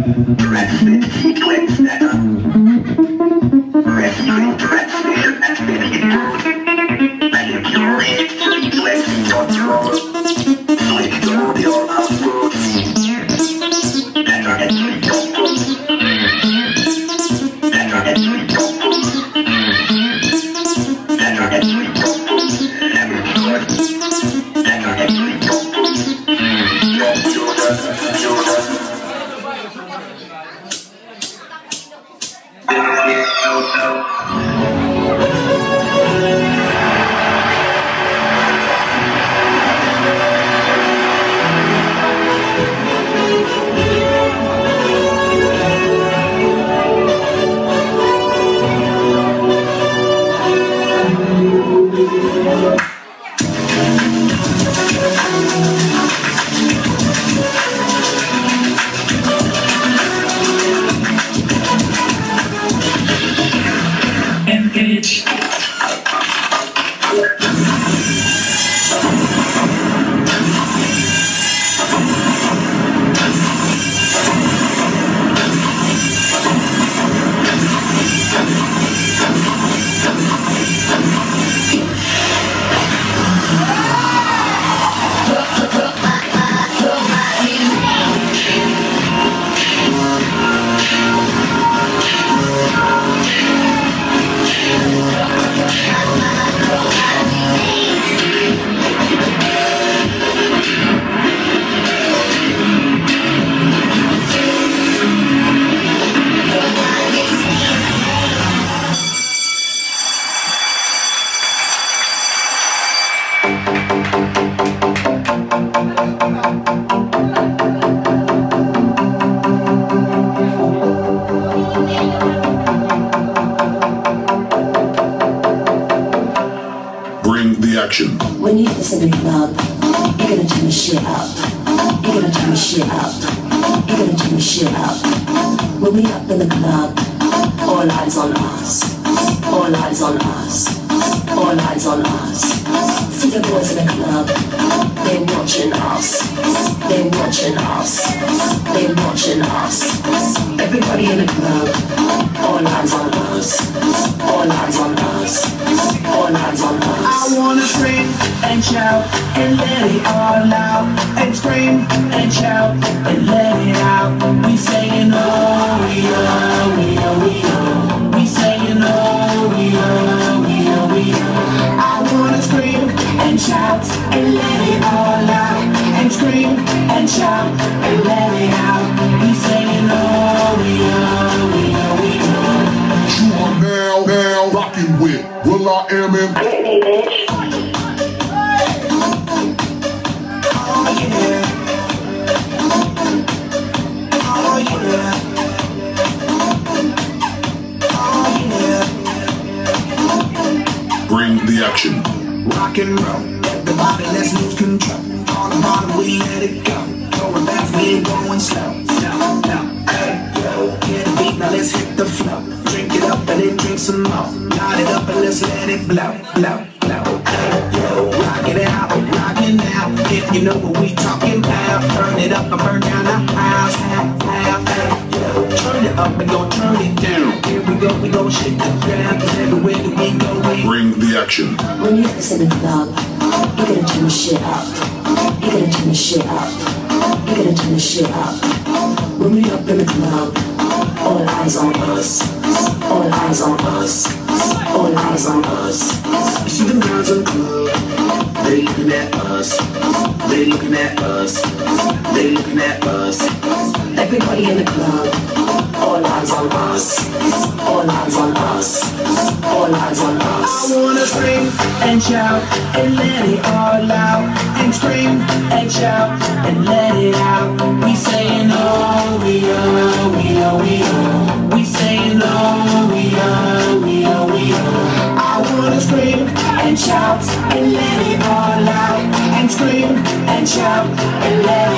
Breakfast. Oh. action. When you listen to club, you're gonna turn the shit up. You're gonna turn the shit up. You're gonna turn the shit up. When we up in the club, all eyes on us. All eyes on us. All eyes on us the boys in the club. They're watching us. They're watching us. They're watching us. Everybody in the club. All eyes on us. All eyes on us. All eyes on us. I wanna scream and shout and let it all out. And scream and shout and let it out. We saying. and roll. The bottom, let's lose control. On the bottom, we let it go. Going fast, we ain't going slow. No, no, hey, yo. Get a beat, now let's hit the flow. Drink it up and then drink some more. Light it up and let's let it blow, blow, blow. Hey, yo. Rock it out, rock it out. If you know what we talking about, burn it up and burn down the house. Half, half, half. Turn it up, we gon' turn it down. Here we go, we gon' shake the ground. Cause everywhere that we go, we bring the action. When you this in the club, you gotta turn the shit up. You gotta turn the shit up. You gotta turn the shit up. When we up in the club, all eyes on us. All eyes on us. All eyes on us. You see the girls in the club. They looking at us. They looking at us. They looking at us. Everybody in the club. All eyes on us. All eyes on us. All eyes on us. I wanna scream and shout and let it all out. And scream and shout and let it out. We saying oh we are, we are, we are. We saying oh we are, we are, we are. I wanna scream and shout and let it all out. And scream and shout and let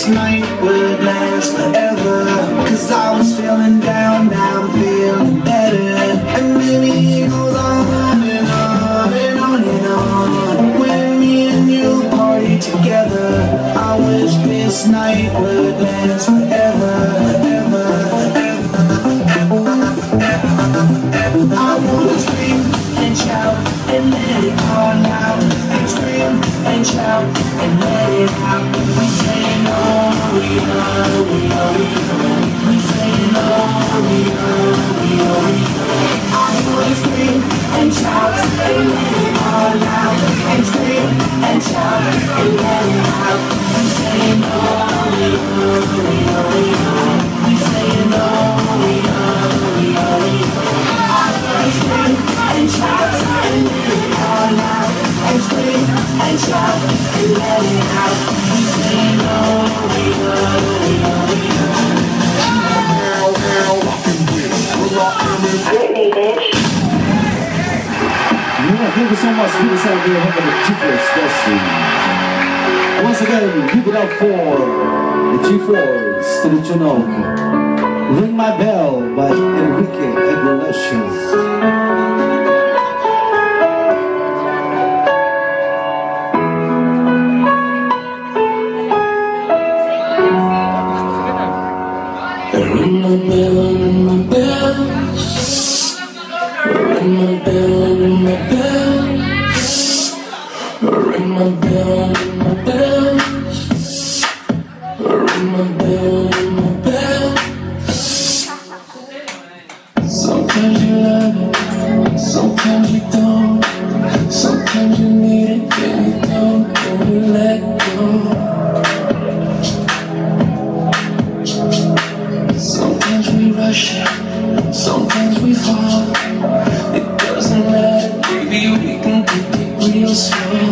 Last night was and shout and let it out. We say, we go, we go, we go. With, bitch. Yeah, thank you so much for this idea of having a Chifless Destiny. Once again, give it up for the Chifless Stilicionoco. Ring My Bell by Enrique Iglesias. Ring my bell, ring my bell. Sometimes you love it, sometimes you don't. Sometimes you need it, then you don't, you let go. Sometimes we rush it, sometimes we fall. It doesn't matter, baby, we can take it real slow.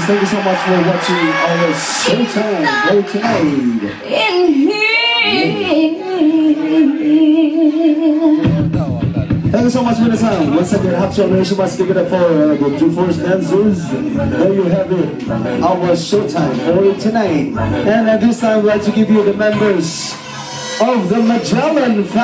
Thank you so much for watching our Showtime Play tonight. in here. Thank you so much, Minasan. Once again, Hapsho Nation must give it up for uh, the G-force dancers. There you have it, our Showtime for tonight. And at this time, we'd like to give you the members of the Magellan family.